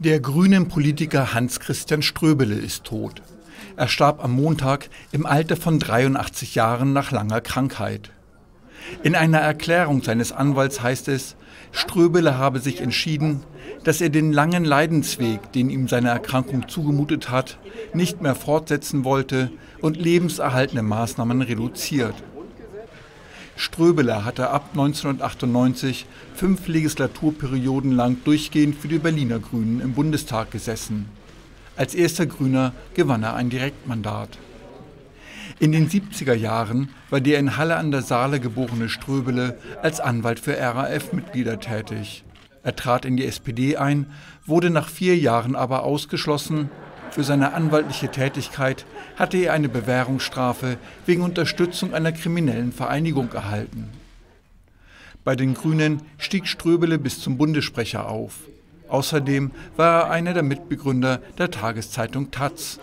Der grünen Politiker Hans-Christian Ströbele ist tot. Er starb am Montag im Alter von 83 Jahren nach langer Krankheit. In einer Erklärung seines Anwalts heißt es, Ströbele habe sich entschieden, dass er den langen Leidensweg, den ihm seine Erkrankung zugemutet hat, nicht mehr fortsetzen wollte und lebenserhaltende Maßnahmen reduziert. Ströbele hatte ab 1998 fünf Legislaturperioden lang durchgehend für die Berliner Grünen im Bundestag gesessen. Als erster Grüner gewann er ein Direktmandat. In den 70er Jahren war der in Halle an der Saale geborene Ströbele als Anwalt für RAF-Mitglieder tätig. Er trat in die SPD ein, wurde nach vier Jahren aber ausgeschlossen für seine anwaltliche Tätigkeit hatte er eine Bewährungsstrafe wegen Unterstützung einer kriminellen Vereinigung erhalten. Bei den Grünen stieg Ströbele bis zum Bundessprecher auf. Außerdem war er einer der Mitbegründer der Tageszeitung Taz